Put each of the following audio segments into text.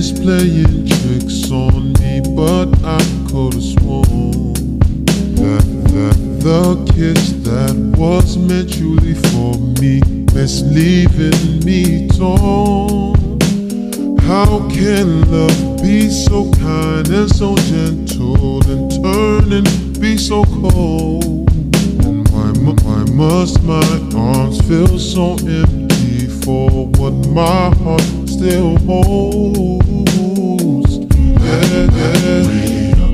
Is playing tricks on me, but I could have sworn that, that the kiss that was meant truly for me is leaving me torn. How can love be so kind and so gentle and turning be so cold? And why, why must my arms feel so empty for what my heart still holds? Yeah, yeah.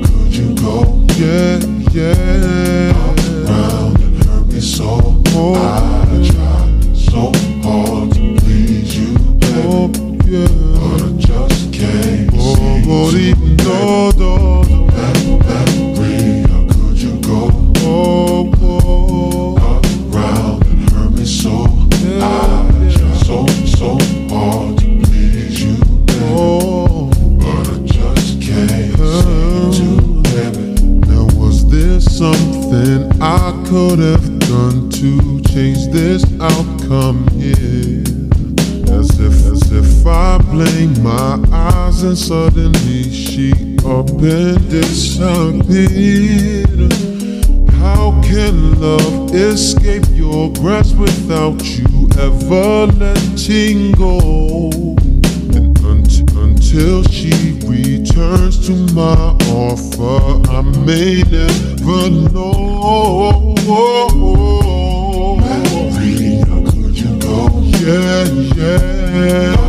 Could you go Yeah, yeah. Outcome here? As if, as if I blinked my eyes and suddenly she up and disappeared. How can love escape your grasp without you ever letting go? And unt- until she returns to my offer, I may never know. Yeah.